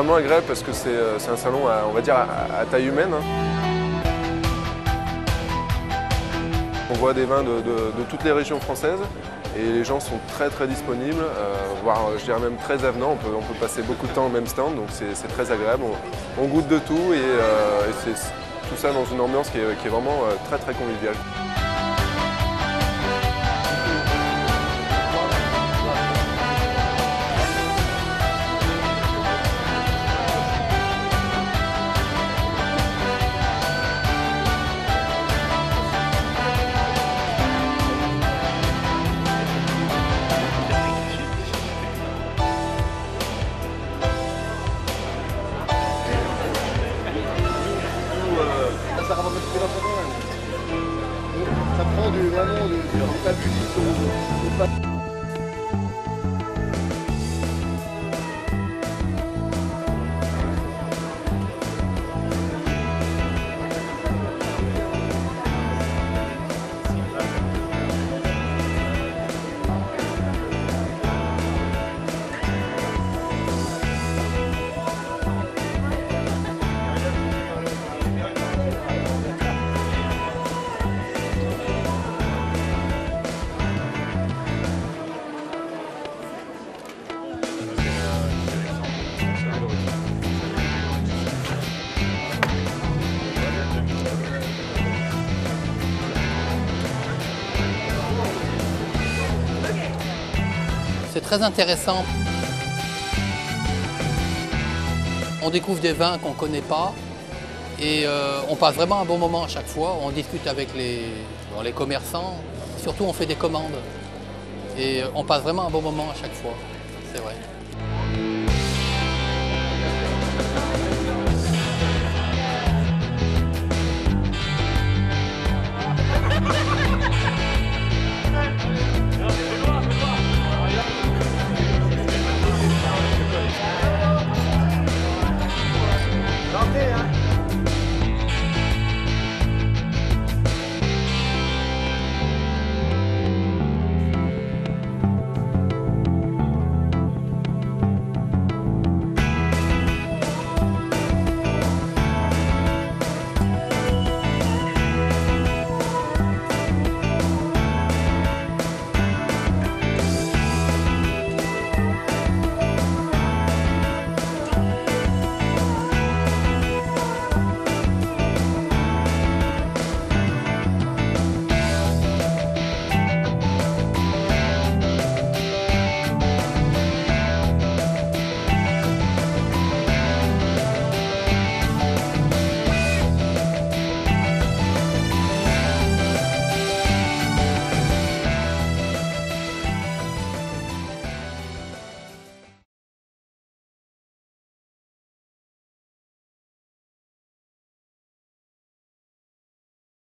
vraiment agréable parce que c'est un salon, à, on taille humaine. hein. On voit des vins de, toutes les régions françaises et les gens sont très très disponibles, voire je dirais même très avenants. On peut, passer beaucoup de temps au même stand, donc c'est très agréable. On, goûte de tout et, c'est tout ça dans une ambiance qui est, qui vraiment très très conviviale. Vraiment Très intéressant. On découvre des vins qu'on ne connaît pas et euh, on passe vraiment un bon moment à chaque fois. On discute avec les, les commerçants, surtout on fait des commandes et euh, on passe vraiment un bon moment à chaque fois, c'est vrai.